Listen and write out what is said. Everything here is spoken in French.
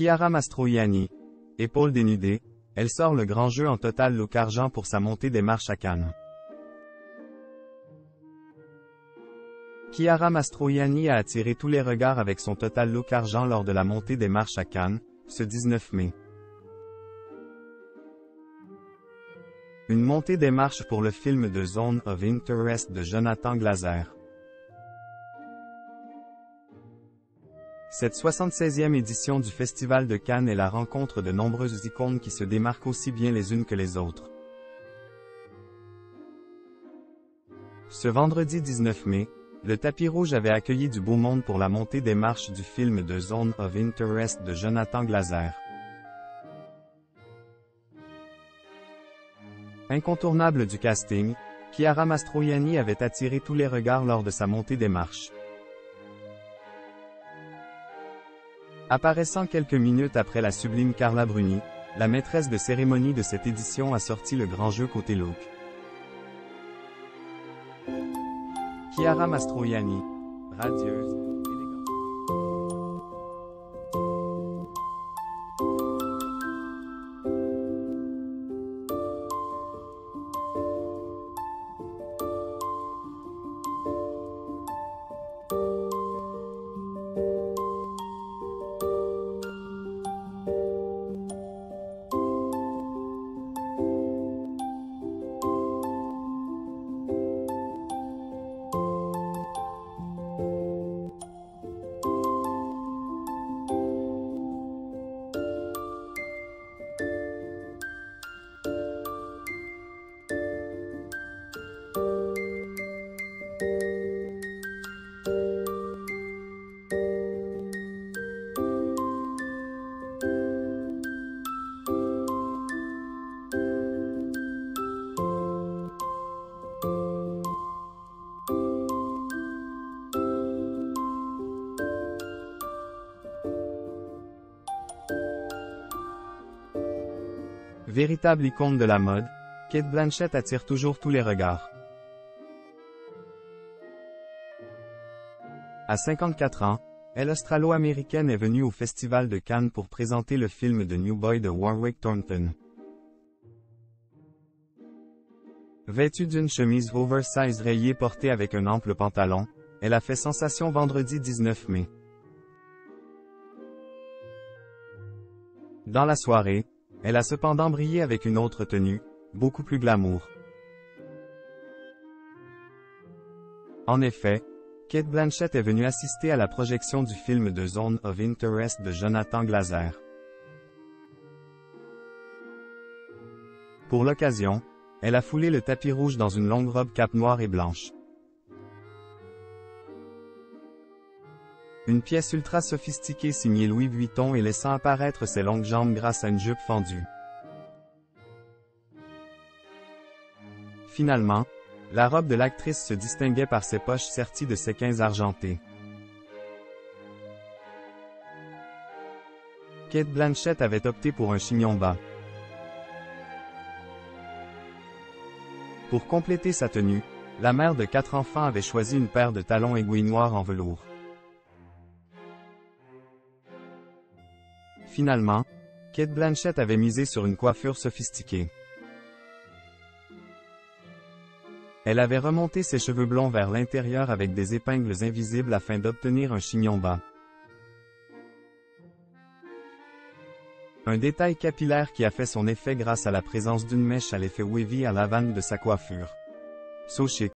Chiara Mastroianni. Épaule dénudée, elle sort le grand jeu en total look argent pour sa montée des marches à Cannes. Chiara Mastroianni a attiré tous les regards avec son total look argent lors de la montée des marches à Cannes, ce 19 mai. Une montée des marches pour le film de Zone of Interest de Jonathan Glazer. Cette 76e édition du Festival de Cannes est la rencontre de nombreuses icônes qui se démarquent aussi bien les unes que les autres. Ce vendredi 19 mai, le tapis rouge avait accueilli du beau monde pour la montée des marches du film de Zone of Interest de Jonathan Glazer. Incontournable du casting, Chiara Mastroianni avait attiré tous les regards lors de sa montée des marches. Apparaissant quelques minutes après la sublime Carla Bruni, la maîtresse de cérémonie de cette édition a sorti le grand jeu côté look. Chiara Mastroianni, radieuse, Véritable icône de la mode, Kate Blanchett attire toujours tous les regards. À 54 ans, elle australo-américaine est venue au Festival de Cannes pour présenter le film de New Boy de Warwick Thornton. Vêtue d'une chemise oversize rayée portée avec un ample pantalon, elle a fait sensation vendredi 19 mai. Dans la soirée, elle a cependant brillé avec une autre tenue, beaucoup plus glamour. En effet, Kate Blanchett est venue assister à la projection du film de Zone of Interest de Jonathan Glazer. Pour l'occasion, elle a foulé le tapis rouge dans une longue robe cape noire et blanche. Une pièce ultra sophistiquée signée Louis Vuitton et laissant apparaître ses longues jambes grâce à une jupe fendue. Finalement, la robe de l'actrice se distinguait par ses poches serties de séquins argentés. Kate Blanchett avait opté pour un chignon bas. Pour compléter sa tenue, la mère de quatre enfants avait choisi une paire de talons aiguilles noirs en velours. Finalement, Kate Blanchett avait misé sur une coiffure sophistiquée. Elle avait remonté ses cheveux blonds vers l'intérieur avec des épingles invisibles afin d'obtenir un chignon bas. Un détail capillaire qui a fait son effet grâce à la présence d'une mèche à l'effet wavy à l'avant de sa coiffure. So chic.